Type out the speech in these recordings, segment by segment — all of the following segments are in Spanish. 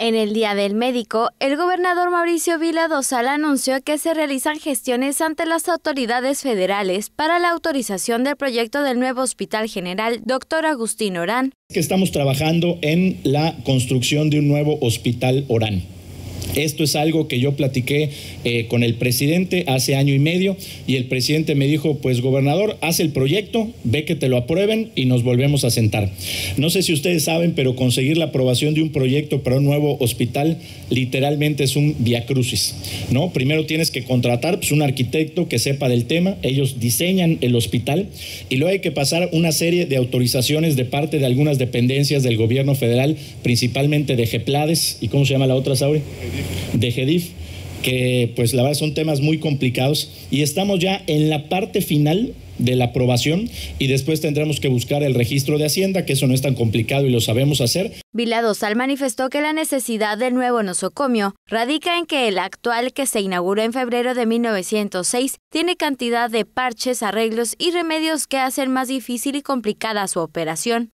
En el Día del Médico, el gobernador Mauricio Vila Dosal anunció que se realizan gestiones ante las autoridades federales para la autorización del proyecto del nuevo Hospital General Dr. Agustín Orán. Estamos trabajando en la construcción de un nuevo Hospital Orán. Esto es algo que yo platiqué eh, con el presidente hace año y medio y el presidente me dijo, pues gobernador, haz el proyecto, ve que te lo aprueben y nos volvemos a sentar. No sé si ustedes saben, pero conseguir la aprobación de un proyecto para un nuevo hospital literalmente es un viacrucis, ¿no? Primero tienes que contratar pues, un arquitecto que sepa del tema, ellos diseñan el hospital y luego hay que pasar una serie de autorizaciones de parte de algunas dependencias del gobierno federal, principalmente de GEPLADES y ¿cómo se llama la otra, Sauri? De GEDIF, que pues la verdad son temas muy complicados y estamos ya en la parte final de la aprobación y después tendremos que buscar el registro de Hacienda, que eso no es tan complicado y lo sabemos hacer. Viladosal manifestó que la necesidad del nuevo nosocomio radica en que el actual que se inauguró en febrero de 1906 tiene cantidad de parches, arreglos y remedios que hacen más difícil y complicada su operación.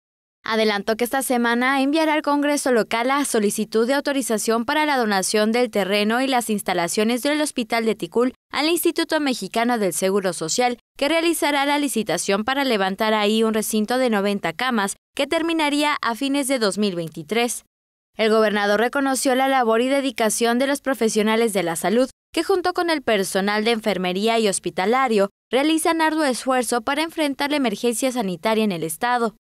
Adelantó que esta semana enviará al Congreso local la solicitud de autorización para la donación del terreno y las instalaciones del Hospital de Ticul al Instituto Mexicano del Seguro Social, que realizará la licitación para levantar ahí un recinto de 90 camas que terminaría a fines de 2023. El gobernador reconoció la labor y dedicación de los profesionales de la salud, que junto con el personal de enfermería y hospitalario realizan arduo esfuerzo para enfrentar la emergencia sanitaria en el estado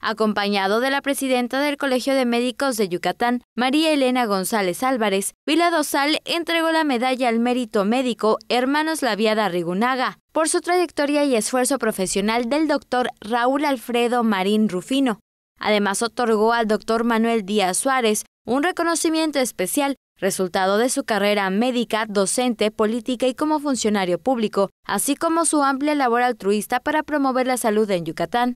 acompañado de la presidenta del Colegio de Médicos de Yucatán, María Elena González Álvarez, Vila Dosal entregó la medalla al mérito médico Hermanos Laviada Rigunaga por su trayectoria y esfuerzo profesional del doctor Raúl Alfredo Marín Rufino. Además, otorgó al doctor Manuel Díaz Suárez un reconocimiento especial resultado de su carrera médica, docente, política y como funcionario público, así como su amplia labor altruista para promover la salud en Yucatán.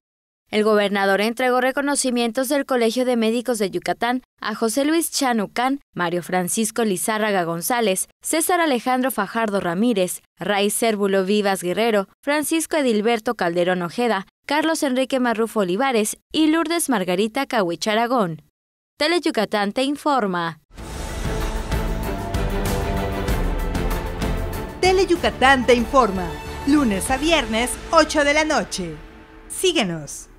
El gobernador entregó reconocimientos del Colegio de Médicos de Yucatán a José Luis Chanucán, Mario Francisco Lizárraga González, César Alejandro Fajardo Ramírez, Ray Cérvulo Vivas Guerrero, Francisco Edilberto Calderón Ojeda, Carlos Enrique Marrufo Olivares y Lourdes Margarita Cahuich Aragón. Tele Yucatán te informa. Tele Yucatán te informa. Lunes a viernes, 8 de la noche. Síguenos.